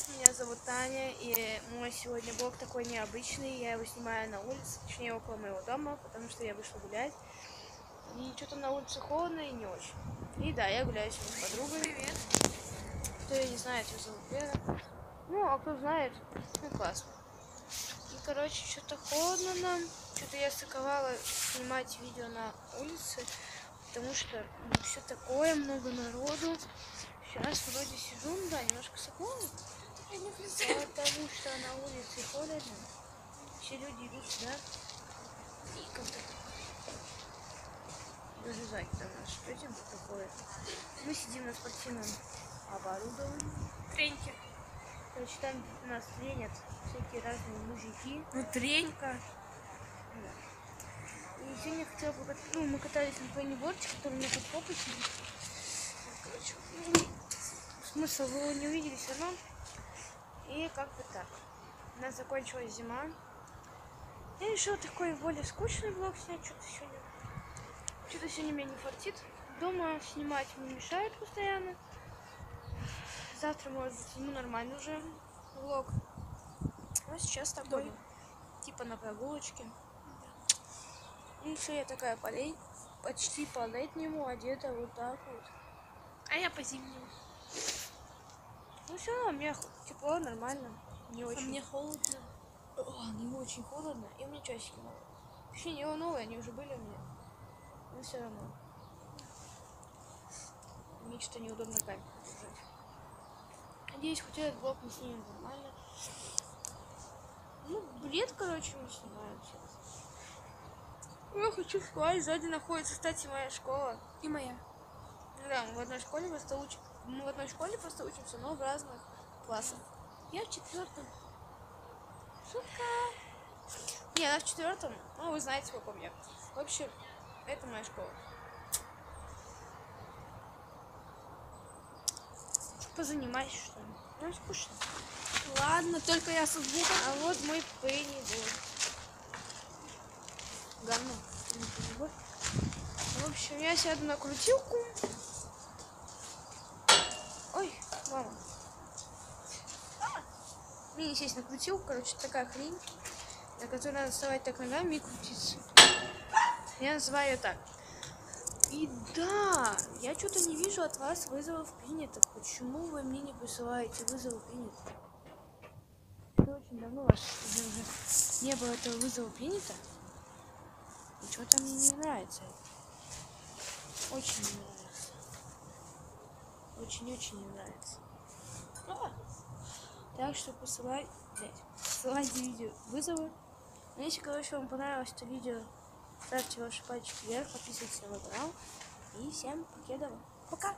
привет, меня зовут Таня, и мой сегодня блог такой необычный, я его снимаю на улице, точнее около моего дома, потому что я вышла гулять, и что-то на улице холодно и не очень. И да, я гуляю сегодня с подругой. Привет. Кто я не знает, ее зовут Лера. Ну, а кто знает, ну классно. И, короче, что-то холодно нам, что-то я стыковала снимать видео на улице, потому что ну, все такое, много народу. Сейчас вроде сижу, ну да, немножко соколы. Потому что на улице холодно. Все люди идут сюда. И как-то даже зайки там наши людям такое. Мы сидим на спортивном оборудовании. Треньки. Короче, там нас тренят всякие разные мужики. Ну, тренька. Да. И сегодня хотела бы... Ну, мы катались на пейнтборде, который у меня под попой сидит. Короче, ну, смысл вы его не увидели все равно. И как бы так. У нас закончилась зима. Я решила такой более скучный влог снять. Что-то сегодня... Что-то сегодня меня не фартит. Дома снимать мне мешает постоянно. Завтра, может быть, ему нормальный уже влог. А сейчас такой, Дома. типа на прогулочке. И все, я такая полей, почти по-летнему одета вот так вот. А я по зимнему. Ну все мне тепло, нормально. Не А очень. мне холодно. О, не очень холодно, и у меня часики новые. Точнее, не новые, они уже были у меня. Но все равно. Мне что-то неудобно камеру держать. Надеюсь, хоть этот блок мы снимем нормально. Ну, бред, короче, мы снимаем сейчас. Я хочу спать. Сзади находится, кстати, моя школа. И моя. Да, мы в одной школе просто учим. Мы в одной школе просто учимся, но в разных классах. Я в четвертом. Шутка. Не, она в четвертом. Ну, вы знаете, в каком я. В общем, это моя школа. Позанимайся, что ли. Ну, скучно. Ладно, только я со звуком. А вот мой пенниборд. Говно. Не пенниборд. В общем, я сяду на крутилку. Мама. А! Не сесть на крутилку, короче, такая хрень, на которой надо вставать так ногами и крутиться. Я называю ее так. И да, я что-то не вижу от вас вызовов принятых. Почему вы мне не присылаете вызовы принятых? Это очень давно ваш уже, не было этого вызова принято. И что-то мне не нравится. Очень не нравится. Очень-очень не нравится. Ладно. Так что посылай, блядь, посылайте видео вызовы. Ну, если, короче, вам понравилось это видео, ставьте ваши пальчики вверх, подписывайтесь на мой канал. И всем покедова. Пока!